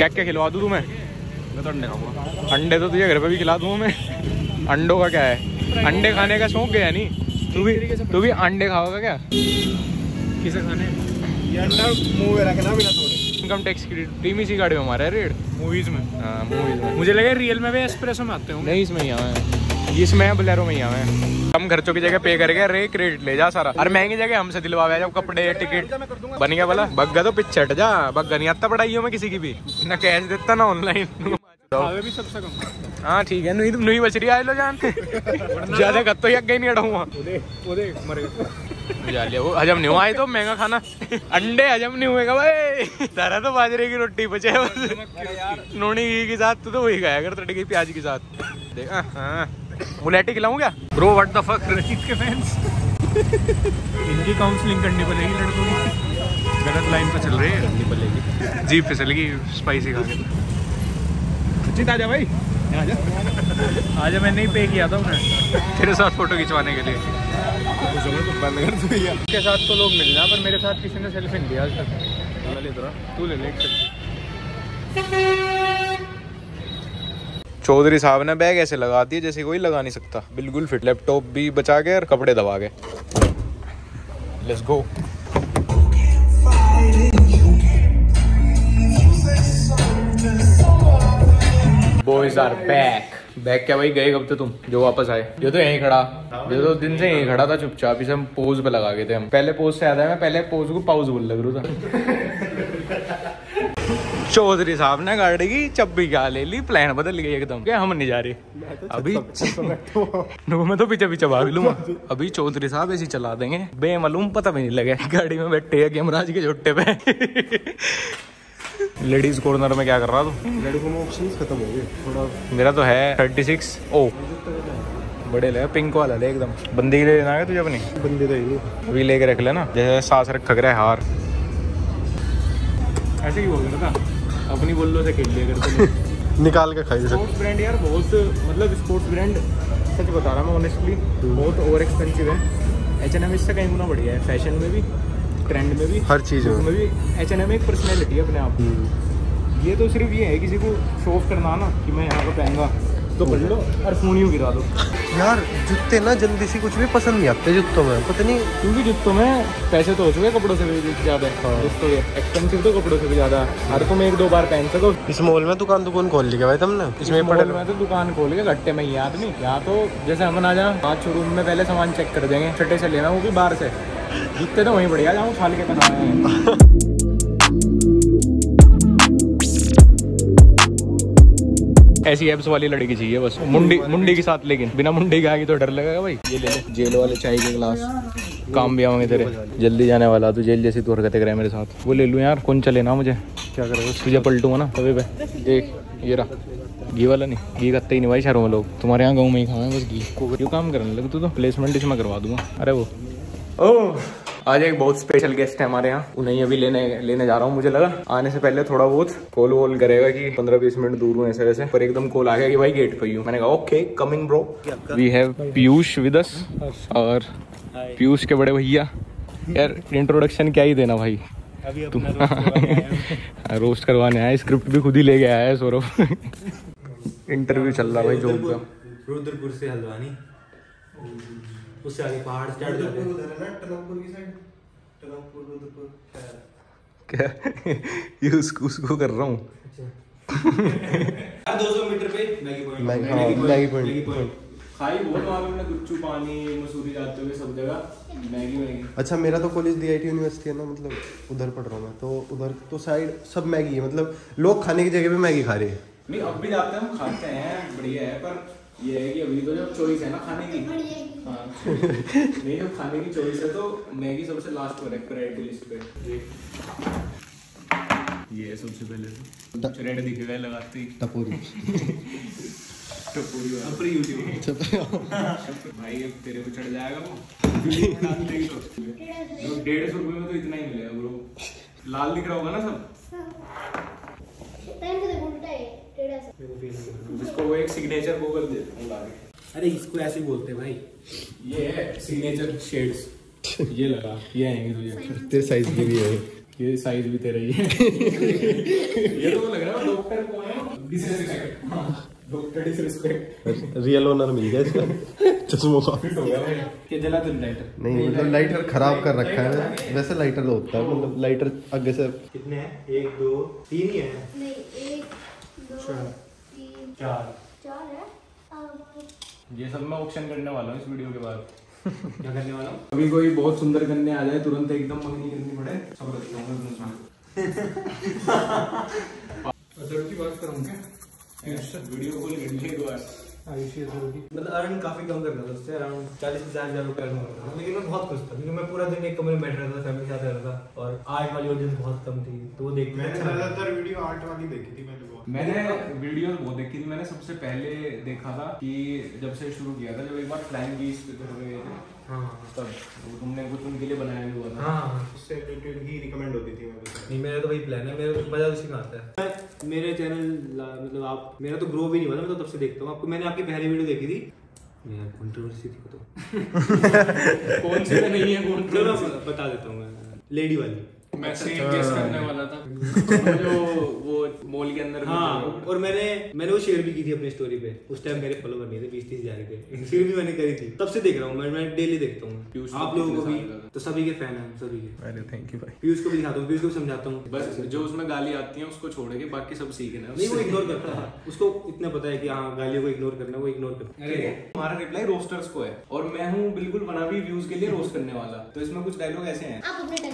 क्या क्या खिलवा दूँ तुम्हें? मैं तो अंडे खाऊँगा। अंडे तो तुझे घर पे भी खिला दूँ मैं। अंडों का क्या है? अंडे खाने का शौक गया नहीं? तू भी तू भी अंडे खाओगा क्या? किसे खाने? इनकम टैक्स की टीम इसी गाड़ी में हमारा है रेड। मूवीज़ में। हाँ मूवीज़ में। मुझे लगे रियल में भी एक्सप्रेसो में आते हो नहीं इसमें ही आए हैं। इसमें है बलेरो में ही आवे हैं हम खर्चों की जगह पे करके रे क्रेडिट ले जा सारा। और महँगी जगह हमसे दिलवावे जब कपड़े टिकट बन गया बोला बग्गा तो पिछे हट जा। बग्गा नहीं आता पढ़ाई मैं किसी की भी। ना कैश देता ना ऑनलाइन खावे भी सबसे कम। हाँ ठीक है। नुई नुई बच रही है लो जान। ज़्यादा कत्तो ही अगे नहीं अड़ूँगा ओदे ओदे मरे। बुझा लिया वो हजम नहीं हुआ आई तो महँगा खाना। अंडे हजम नहीं हुएगा भाई। तारा तो बाजरे की रोटी बचे है नोनी घी के साथ तू तो वही खाया कर तड़के प्याज के साथ। देखा हाँ। मुलेटी खिलाऊं क्या? Bro what the fuck Rashid के फैंस इनकी काउंसलिंग करनी पड़ेगी लड़कों की। गलत लाइन पर चल रही है जीप फिसल गई स्पाइसी खा के। जीत आजा भाई। यहाँ आजा आजा मैंने ही पे किया था उन्हें। तेरे साथ फ़ोटो खिंचवाने के लिए। बंद कर दो भैया के साथ तो लोग मिल जाए पर मेरे साथ किसी ने सेल्फी नहीं लिया आज तक। ले तू ले ले एक चौधरी साहब ने बैग ऐसे लगा दिए जैसे कोई लगा नहीं सकता। बिल्कुल फिट लैपटॉप भी बचा के और कपड़े दबा के। Let's go boys are back back क्या भाई? गए कब थे तुम? जो वापस आए। ये तो यहीं खड़ा। ये तो दिन से यहीं खड़ा था चुपचाप। इसे हम पोज पे लगा गए थे हम। पहले पोज से याद है मैं पहले पोज को पाउज बोल लग रहा था। चौधरी साहब ने गाड़ी की चब्बी क्या ले ली प्लान बदल गई एकदम। क्या हम नहीं जा रहे? अभी नो मैं तो पीछे पीछे भाग लूँगा अभी चौधरी साहब ऐसे चला देंगे। बेमालूम पता भी नहीं लगे। गाड़ी में बैठे हैं यमराज के झुट्टे पे। लेडीज़ कॉर्नर में क्या कर रहा तू? लड़कों में ऑप्शन खत्म हो गए। थोड़ा मेरा तो है थर्टी सिक्स ओ। बड़े ले पिंक वाला ले एकदम। बंदी के लिए लेना है तुझे अपनी? बंदे तो ही अभी लेके रख लेना। जैसे सास रख है हार। ऐसे ही बोल रहा था अपनी बोलो से खेल लिया करते निकाल के खाई स्पोर्ट्स ब्रांड यार बहुत मतलब स्पोर्ट्स ब्रांड सच बता रहा मैं ऑनेस्टली बहुत ओवर एक्सपेंसिव है। एच एन एम इससे कहीं गुना बढ़िया है फ़ैशन में भी ट्रेंड में भी हर चीज़ में। भी। एच एन एम एक पर्सनैलिटी है अपने आप। ये तो सिर्फ़ ये है किसी को शो ऑफ़ करना ना कि मैं यहाँ पर पहनूँगा। तो पढ़ लो और फ़ोन यूँ गिरा दो। यार जूते ना जल्दी से कुछ भी पसंद नहीं आते जूतों में पता नहीं। क्योंकि जुत्तों में पैसे तो हो चुके कपड़ों से भी ज़्यादा। हाँ। के एक्सपेंसिव तो कपड़ों से भी ज़्यादा। हर तुम एक दो बार पहन सको। इस मॉल में दुकान दुकान खोल ली क्या भाई तुमने? इसमें मॉल में तो दुकान खोल के घट्टे में ही है आदमी यहाँ तो जैसे हम ना जाए पाँच शोरूम में पहले सामान चेक कर देंगे छठे से लेना वो भी बाहर से। जूते तो वहीं बढ़िया जाऊँ खाल के पहना ऐसी एप्स वाली लड़की चाहिए बस। मुंडी मुंडी के साथ लेकिन। बिना मुंडी के आगे तो डर लगेगा भाई। ये ले ले। जेल वाले चाय के गिलास। काम भी आवेंगे तेरे। जल्दी जाने वाला तू जेल जैसी तू हरकतें करे मेरे साथ। वो ले लूँ यार कौन चले ना मुझे? क्या करेगा तुझे पलटूँगा ना? तवे पे देख ये रहा। घी वाला नहीं। घी करते ही नहीं भाई शहरों में लोग। तुम्हारे यहाँ गाँव में ही खाए बस घी। क्यों काम करने लगे तू तो? प्लेसमेंट इसमें करवा दूँगा। अरे वो। ओह आज एक बहुत स्पेशल गेस्ट है हमारे यहाँ। उन्हें अभी लेने लेने जा रहा हूँ मुझे लगा। आने से पहले थोड़ा बहुत कॉल वॉल करेगा कि पंद्रह बीस मिनट दूर हूँ ऐसे वैसे। पर एकदम कॉल आ गया कि भाई गेट पे ही हूँ। मैंने कहा okay coming bro we have Piyush with us और पीयूष के बड़े भैया। यार इंट्रोडक्शन क्या ही देना भाई। तुम रोस्ट करवाने आया स्क्रिप्ट भी खुद ही लेके आया है सौरभ। इंटरव्यू चल रहा है भाई जॉब का रुद्रपुर से हल्द्वानी। उससे आगे पहाड़ स्टार्ट जाते हैं। उधर है ना टनकपुर की साइड टनकपुर उधर क्या? ये उसको उसको कर रहा हूँ। दो सौ मीटर पे Maggi point. Maggi Maggi point खाई बहुत वहाँ पे हमने गुच्चू पानी मसूरी जाते हुए सब जगह। Maggi Maggi. अच्छा मेरा तो कॉलेज डी यूनिवर्सिटी है ना मतलब उधर पढ़ रहा हूँ मैं तो उधर तो साइड सब मैगी है मतलब लोग खाने की जगह पे मैगी खा रहे हैं। नहीं अब भी जाते हैं हम खाते हैं बढ़िया है पर ये है कि अभी तो जब चॉइस है ना खाने की। हाँ। नहीं जब खाने की चॉइस है तो मैगी सबसे लास्ट पर है प्रायोरिटी लिस्ट पे। ये है सबसे पहले तो। रेड दिखेगा लगाते ही टपोरी। टपोरी वाला। प्री यूट्यूब भाई अब तेरे को चढ़ जाएगा वो। तो। तो डेढ़ सौ रुपये में तो इतना ही मिलेगा ब्रो लाल दिख रहा होगा ना सब? जिसको वो एक सिग्नेचर गूगल दे के। अरे इसको ऐसे ही बोलते हैं भाई। ये है सिग्नेचर शेड्स ये लगा ये आएँगे तुझे। तेरे साइज़ की भी है। ये साइज़ भी तेरा ही है। ये तो लग रहा है डॉक्टर कौन है? Disrespect doctor disrespect real owner मिल गया इसका। चश्मों। का फिट हो गया भाई। कि जला लाइटर नहीं मतलब लाइटर खराब कर रखा है। वैसे लाइटर तो होता है मतलब लाइटर आगे से कितने हैं? एक दो तीन ही है। नहीं एक चार। चार है। ये सब मैं ऑप्शन करने वाला हूँ इस वीडियो के बाद। क्या करने वाला हूँ? अभी कोई बहुत सुंदर गन्ने आ जाए तुरंत एकदम मंगनी करनी पड़े सब रख दूँगा अदर की बात करूँ क्या? वीडियो कॉल एक मतलब अर्न काफ़ी कम कर रहा था उससे अराउंड चालीस पचास हज़ार रुपये अर्न कर रहा था। लेकिन मैं बहुत खुश था क्योंकि मैं पूरा दिन एक कमरे में बैठ रहा था फैमिली के साथ रहा था और आर्ट वाली ऑडियंस बहुत कम थी तो वो देखने मैंने अच्छा ज़्यादातर वीडियो आर्ट वाली देखी थी मैंने। मैंने वीडियो बहुत देखी थी मैंने सबसे पहले देखा था कि जब से शुरू किया था जब एक बार फ्लाइंग बीस घर में गए थे। हाँ तब वो तुमने कुछ उनके लिए बनाया भी हुआ था। हाँ हाँ। उससे रिलेटेड ही रिकमेंड होती थी मेरे को। नहीं मेरा तो वही प्लान है मेरा तो मज़ा उसी में आता है। मेरे चैनल मतलब आप मेरा तो ग्रो भी नहीं हुआ था मैं तो तब से देखता हूँ। आपको मैंने आपकी पहली वीडियो देखी थी। कंट्रोवर्सी थी तो। कौन से नहीं है मैं बता देता हूँ मैं। लेडी वाली। मैं सेम गेस करने वाला था। जो वो हाँ और मैंने मैंने वो शेयर भी की थी अपनी स्टोरी पे। उस टाइम मेरे फॉलोवर नहीं थे बीस तीस हज़ार के फिर भी मैंने करी थी। तब से देख रहा हूँ मैं मैं डेली देखता हूँ। आप लोगों को भी तो सभी के फ़ैन है सभी के। अरे थैंक यू भाई। पीयूष को भी दिखाता हूँ पीयूष को समझाता हूँ। बस जो उसमें गाली आती है उसको छोड़ के बाकी सब सीखना नहीं वो इग्नोर करता है उसको इतना पता है कि हाँ गालियों को इग्नोर करना है, वो इग्नोर करता है। हमारा रिप्लाई रोस्टर्स को है। और मैं हूँ बिल्कुल बना भी व्यूज़ के लिए रोस्ट करने वाला। तो इसमें कुछ डायलॉग ऐसे हैं। आप अपने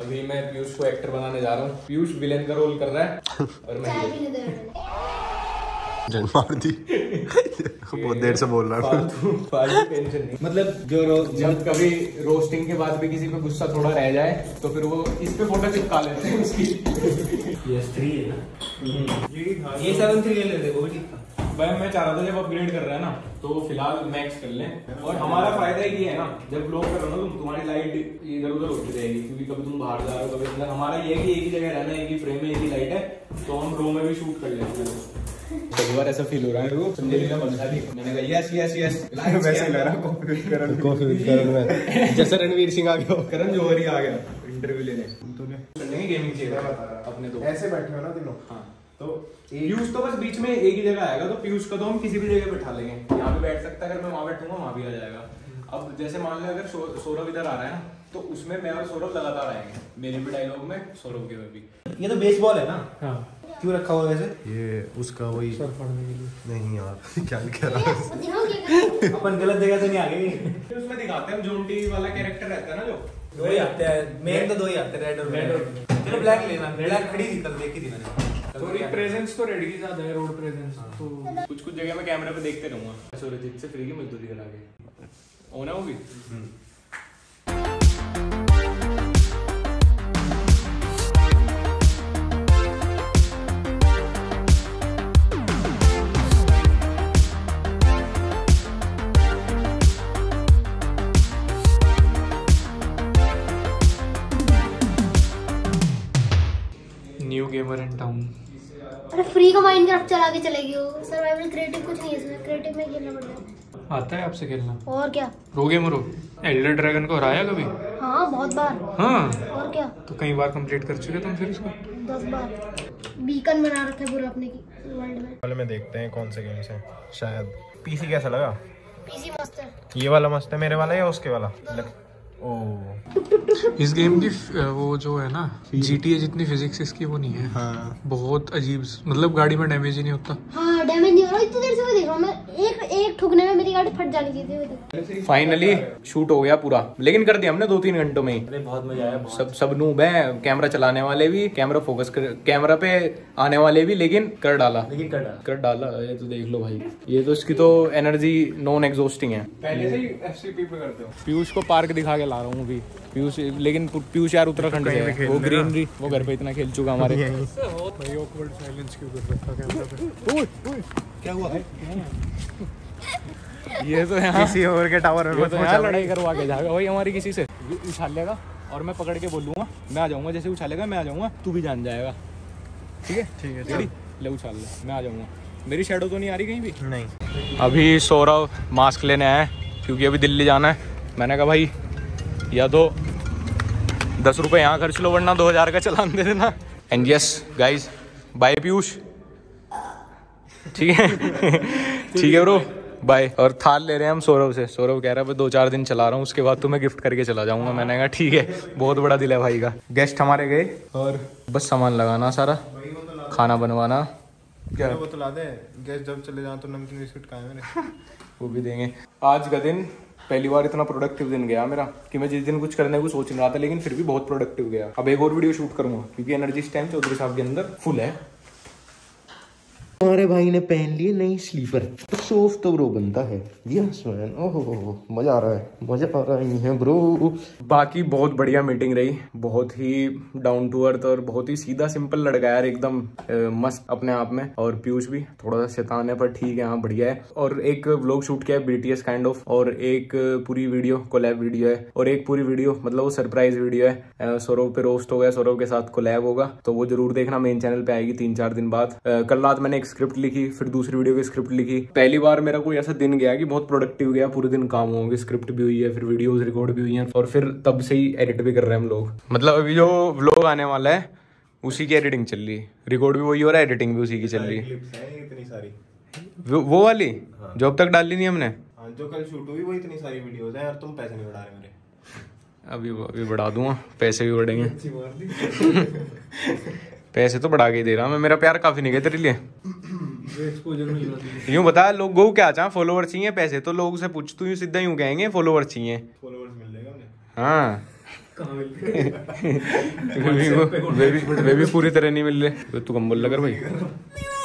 अभी मैं पीयूष को एक्टर बनाने जा रहा हूँ। पीयूष विलेन का रोल कर रहा है। और मैं मार दी। बहुत देर से बोल रहा हूँ। टेंशन नहीं। मतलब जो रो- जब कभी रोस्टिंग के बाद भी किसी पे गुस्सा थोड़ा रह जाए तो फिर वो इस पे फ़ोटो चिपका लेते हैं उसकी। ये थ्री है ना? ये सेवन थ्री ले लेते वो भी ठीक था। भाई मैं चाह रहा था जब अपग्रेड कर रहे हैं ना तो फ़िलहाल मैक्स कर लें। और हमारा फ़ायदा ये है ना जब ब्लॉग करो ना तुम तुम्हारी लाइट इधर उधर होती रहेगी क्योंकि कभी तुम बाहर जा रहे हो कभी अंदर हमारा ये है कि एक ही जगह रहना है एक ही फ्रेम में एक ही लाइट है तो हम रो में भी शूट कर लेते हैं। पहली बार ऐसा फील हो रहा है मेरे को संजय लीला बंसाली मैंने कहा यस यस यस वैसे लग रहा कॉफ़ी करण कॉफ़ी करण में। जैसे रणवीर सिंह आ गया करण जौहर ही आ गया इंटरव्यू लेने। करने की गेमिंग चाहिए अपने तो ऐसे बैठे हो ना तीनों। हाँ। तो पीयूष तो बस बीच में एक ही जगह आएगा तो पीयूष का तो हम किसी भी जगह बैठा लेंगे। यहाँ पे बैठ सकता है अगर मैं वहाँ बैठूँगा वहाँ भी आ जाएगा। अब जैसे मान लो अगर सौ- सौरभ इधर आ रहा है ना तो उसमें मैं और सौरभ लगातार आएँगे। मेरे भी डायलॉग में सौरभ के में भी। ये तो बेसबॉल है ना? हाँ। क्यों रखा हुआ वैसे? ये उसका वही सर पढ़ने के लिए। नहीं यार क्या कह रहा है? अपन गलत जगह से नहीं आ गए उसमें दिखाते हैं जोंटी वाला कैरेक्टर रहता है ना जो। दो ही आते हैं। मेन तो दो ही आते हैं रेड और रेड चलो ब्लैक लेना ब्लैक खड़ी थी कल देखी थी मैंने। थोड़ी प्रेजेंस तो रेड की ज़्यादा है रोड प्रेजेंस तो कुछ कुछ जगह मैं कैमरा पे देखते रहूँगा। सूरजीत से फ्री की मजदूरी करा के। ओन है के चलेगी वो। सर्वाइवल क्रिएटिव कुछ नहीं है इसमें। क्रिएटिव में खेलना पड़ता है। आता है आपसे खेलना? और क्या? रो गेमर हो एल्डर ड्रैगन को हराया कभी? हाँ बहुत बार। हाँ। और क्या? तो कई बार कंप्लीट कर चुके तुम फिर इसको? दस बार। बीकन बना रखा है पूरा अपने की वर्ल्ड में। वाले में देखते हैं कौन से गेम्स हैं। शायद पीसी कैसा लगा? पीसी मस्त है। ये वाला मस्त है मेरे वाला या उसके वाला? इस गेम की वो जो है ना जी टी जितनी फिजिक्स इसकी वो नहीं है। हाँ। बहुत अजीब मतलब गाड़ी में डैमेज ही नहीं होता। हाँ डैमेज नहीं हो रहा। इतनी देर से मैं देख रहा हूँ मैं एक एक ठुकने में मेरी गाड़ी फट जानी चाहिए थी फाइनली शूट हो गया पूरा। लेकिन कर दिया हमने दो तीन घंटों में ही। अरे बहुत मज़ा आया सब सब नूब है कैमरा चलाने वाले भी कैमरा फोकस कर कैमरा पे आने वाले भी लेकिन कर डाला। लेकिन कर डाला। कर डाला ये तो देख लो भाई। ये तो इसकी तो एनर्जी नॉन एग्जॉस्टिंग है। पहले से ही एफसीपी पे करते हो। पीयूष को पार्क दिखा के ला रहा हूँ अभी। पीयूष लेकिन पीयूष यार उत्तराखंड से है। वो ग्रीनरी वो घर पे इतना खेल चुका हमारे। क्या हुआ? ये तो यहाँ किसी और के टावर में तो यहाँ लड़ाई करवा के जाएगा वही हमारी किसी से। उछाल लेगा और मैं पकड़ के बोलूँगा मैं आ जाऊँगा जैसे उछालेगा मैं आ जाऊँगा तू भी जान जाएगा। ठीक है? ठीक है रेडी ले उछाल ले मैं आ जाऊँगा। मेरी शेडो तो नहीं आ रही कहीं भी? नहीं। अभी सौरभ मास्क लेने आए क्योंकि अभी दिल्ली जाना है। मैंने कहा भाई या तो दस रुपये यहाँ खर्च लो वरना दो हज़ार का चलान दे देना। And yes guys bye Piyush. ठीक है? ठीक है ब्रो बाय और थाल ले रहे हैं हम सौरभ से। सौरभ कह रहा है "मैं दो चार दिन चला रहा हूँ उसके बाद तुम्हें गिफ्ट करके चला जाऊँगा। मैंने कहा ठीक है बहुत बड़ा दिल है भाई का। गेस्ट हमारे गए और बस सामान लगाना सारा खाना बनवाना। क्या? वो तो ला दे गैस जब चले जाओ तो नमकीन बिस्किट है मेरे। वो भी देंगे। आज का दिन पहली बार इतना प्रोडक्टिव दिन गया मेरा कि मैं जिस दिन कुछ करने को सोच नहीं रहा था लेकिन फिर भी बहुत प्रोडक्टिव गया। अब एक और वीडियो शूट करूँगा क्योंकि एनर्जी इस टाइम चौधरी साहब के अंदर फुल है। हमारे भाई ने पहन लिए नई स्लीपर। सोफ तो ब्रो बनता है। यस मैन ओहो मज़ा आ रहा है। मज़ा आ रहा है ब्रो। बाकी बहुत बढ़िया मीटिंग रही। बहुत ही डाउन टू अर्थ और बहुत ही सीधा सिंपल लड़का यार, एकदम मस्त अपने आप में। और पीयूष भी थोड़ा सा शैतान है, पर ठीक है हाँ बढ़िया है। और एक व्लॉग शूट किया है बीटीएस काइंड ऑफ़ और एक पूरी वीडियो कोलैब वीडियो है। और एक पूरी वीडियो मतलब वो सरप्राइज़ वीडियो है। सौरभ पे रोस्ट हो गया। सौरभ के साथ कोलैब होगा। तो वो ज़रूर देखना। मेन चैनल पे आएगी तीन चार दिन बाद। कल रात मैंने एक स्क्रिप्ट लिखी फिर दूसरी वीडियो की स्क्रिप्ट लिखी। पहली बार मेरा कोई ऐसा दिन गया कि बहुत प्रोडक्टिव गया पूरे दिन काम होंगे स्क्रिप्ट भी हुई है फिर वीडियोस रिकॉर्ड भी हुई हैं और फिर तब से ही एडिट भी कर रहे हैं हम लोग। मतलब अभी जो व्लॉग आने वाला है उसी की एडिटिंग चल रही रिकॉर्ड भी वही हो रहा है एडिटिंग भी उसी की चल रही है। इतनी सारी। वो, वाली? जो अब तक डाली नहीं हमने? हाँ जो कल शूट हुई वो इतनी सारी वीडियोस हैं यार तुम पैसे नहीं बढ़ा रहे मेरे। अभी अभी बढ़ा दूँगा पैसे भी बढ़ेंगे। पैसे तो बढ़ा के दे रहा हूँ मैं मेरा प्यार काफ़ी नहीं गया तेरे लिए। यूँ बता लोग गो क्या चाह फॉलोवर चाहिए पैसे तो लोग से पूछ तू यूँ सीधा यूँ कहेंगे फॉलोवर चाहिए? फॉलोअर्स मिल जाएगा हाँ। कहाँ मिल रहे वे भी पूरी तरह नहीं मिल रहे। तू कम बोल लगा भाई।